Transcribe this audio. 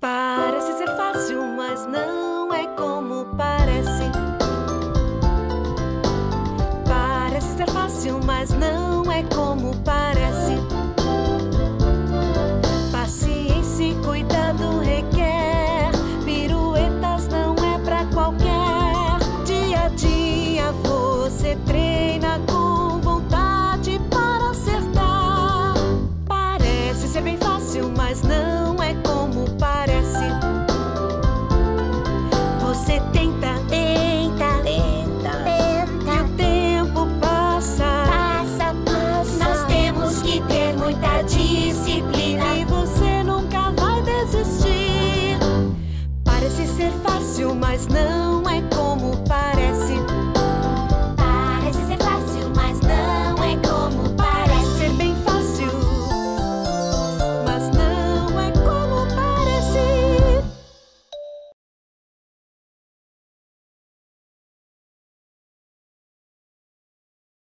Parece ser fácil, mas não é como parece. Parece ser fácil, mas não é como parece. Você tenta, tenta, Tenta, e o tempo passa. passa, passa. Nós temos que ter muita disciplina. E você nunca vai desistir. Parece ser fácil, mas não